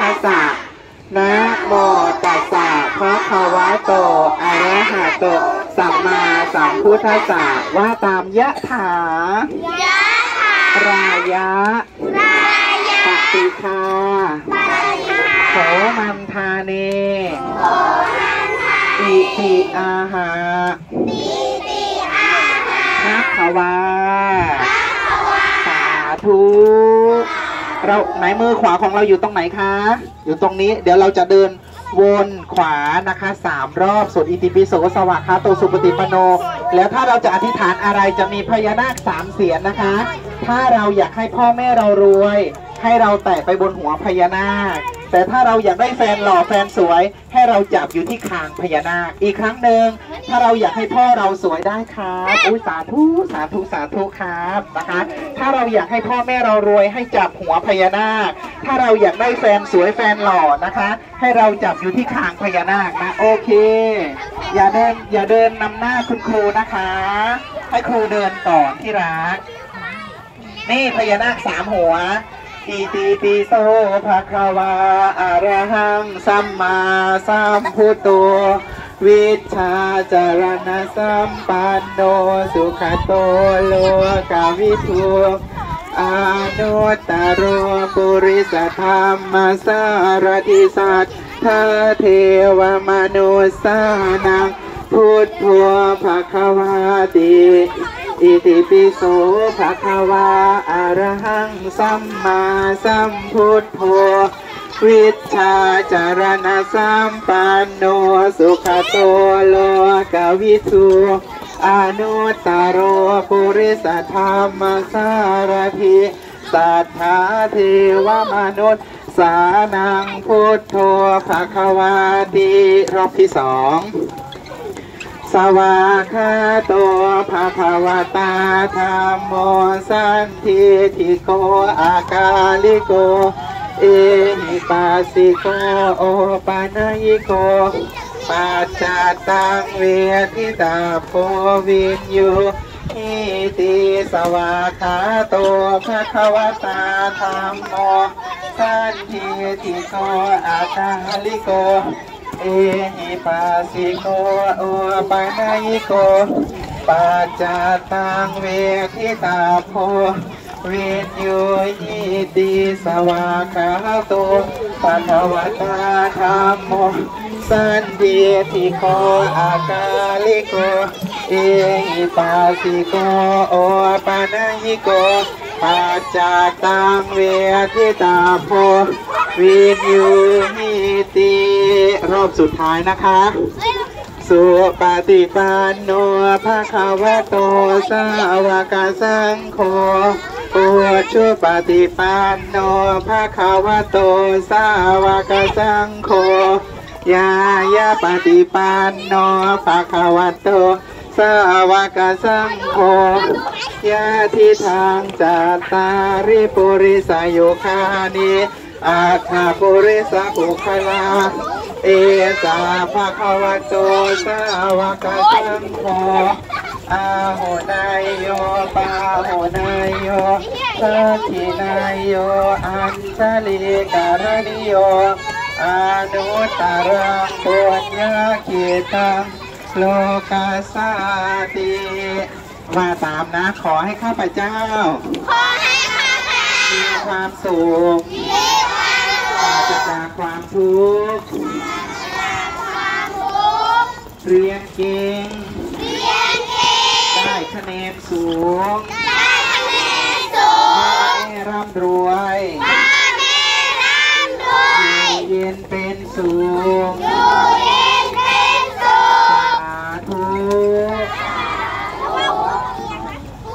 ทัสสะนะโมตัสสะภะคะวะโตอะระหะโต สัมมาสัมพุทธัสสะว่าตามยะถายะถารายะรายะปฏิคาปะทาโสมันทาเนโสนันทาอิติอาหาติติอาหาภะคะวาภะวาสาธุ เราไหนมือขวาของเราอยู่ตรงไหนคะ อยู่ตรงนี้เดี๋ยวเราจะเดินวนขวานะคะสามรอบสวดอิติปิโสสวากขาโตสุปฏิปโน แล้วถ้าเราจะอธิษฐานอะไรจะมีพญานาคสามเสียนนะคะ ถ้าเราอยากให้พ่อแม่เรารวย ให้เราแตะไปบนหัวพญานาค แต่ถ้าเราอยากได้แฟนหล่อแฟนสวย ให้เราจับอยู่ที่คางพญานาค อีกครั้งหนึ่งถ้าเราอยากให้พ่อเราสวยได้ครับอุ้ยสาธุสาธุสาธุครับนะคะ ถ้าเราอยากให้พ่อแม่เรารวยให้จับหัวพญานาค ถ้าเราอยากได้แฟนสวยแฟนหล่อนะคะ ให้เราจับอยู่ที่คางพญานาคนะโอเค อย่าเดินอย่าเดินนำหน้าคุณครูนะคะ ให้ครูเดินก่อนที่รัก นี่พญานาคสามหัว อิติปิโสภะคะวาอะระหังสัมมาสัมพุทโธวิชาจารณะสัมปันโนสุขโตโลกาวิทูอานุตตรโรปุริสธรรมสารติสัทธาเทวมนุสานังพุทโธภะคะวาติ อิติปิโสภะคะวาอะระหังสัมมาสัมพุทโธวิชชาจารณะสัมปันโนสุขโตโลกวิทูอนุตตรโรปุริสธรรมสารทิสัทธาเทวมนุษย์ สานังพุทโธภะคะวาติรอบที่สอง สวากาโตภะคะวตาธรรมโมสันทิทิโกอากาลิโก เอหิปัสสิโกโอปานายิโกปัจจาตังเวทิตาโพวินยูอิติสวากาโตภะคะวตาธรรมโมสันทิทิโกอากาลิโก เอหิปัสิโกโอปานายิโกปัจจาตังเวทิตาโพวินยูหิติสวากาโตปัทวตาธรรมโมสันติทิโกอากาลิโกเอหิปัสิโกโอปานายิโกปัจจาตังเวทิตาโพวินยูหิต อบสุดท้ายนะคะสุปฏิปันโนภะคะวะโตสาวกสังโฆปุชุปฏิปันโนภะคะวะโตสาวกสังโฆยายาปฏิปันโนภะคะวะโตสาวกสังโฆยาทิทางจัตตาริปุริสายุคานิอาคาปุริสปุคลา เอสาภะคะวะโตสาวกสังโฆอาโหนายโยปาโหนายโยสัทธินายโยอัญชลิการณิโยอนุตตรังปุญญาคิตังโลกาสาติว่าตามนะขอให้ข้าพเจ้า ขอให้ข้าพเจ้ามีความสุข นสูงได้คะแนนสูงแม่ร่ำรวยแม่ร่ำรวยเย็นเป็นสูง